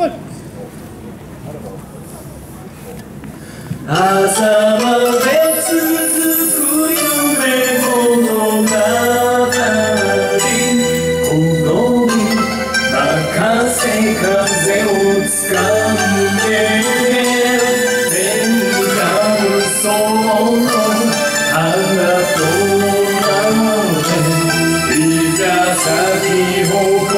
朝まで続く夢物語好泣かせ風をつかんで天下無双の花となれいざ咲き誇る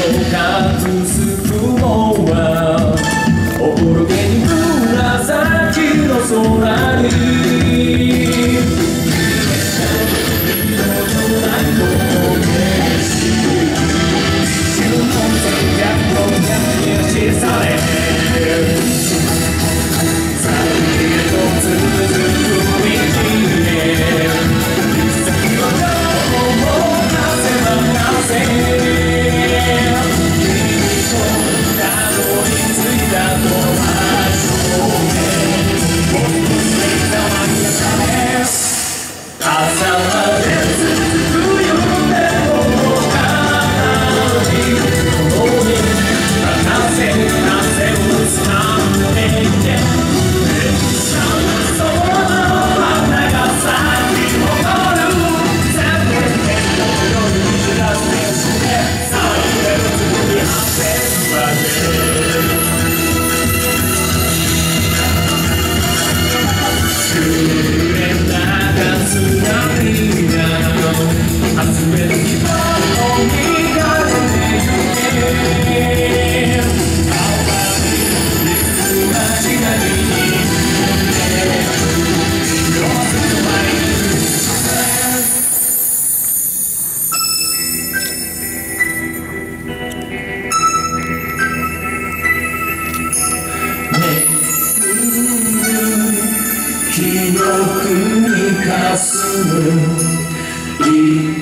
隠す雲はおぼろげに紫の空に。myself coração. E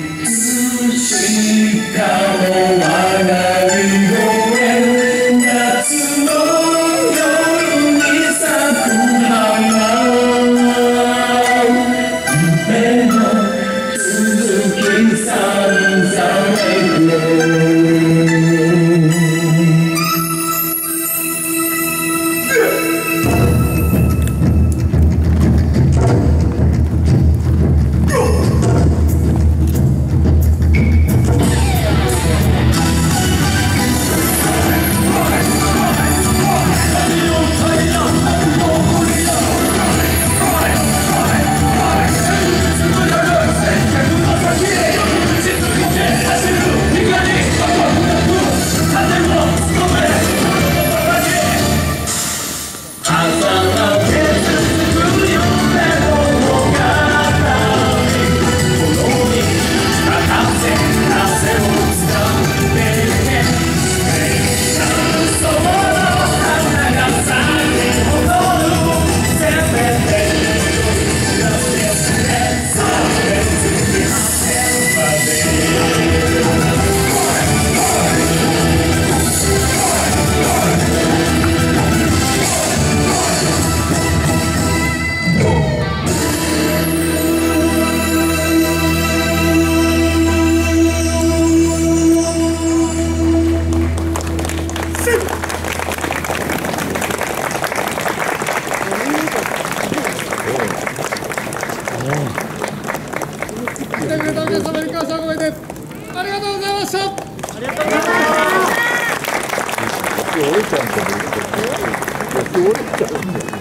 折れちゃうんだよ。折れちゃうんだよ。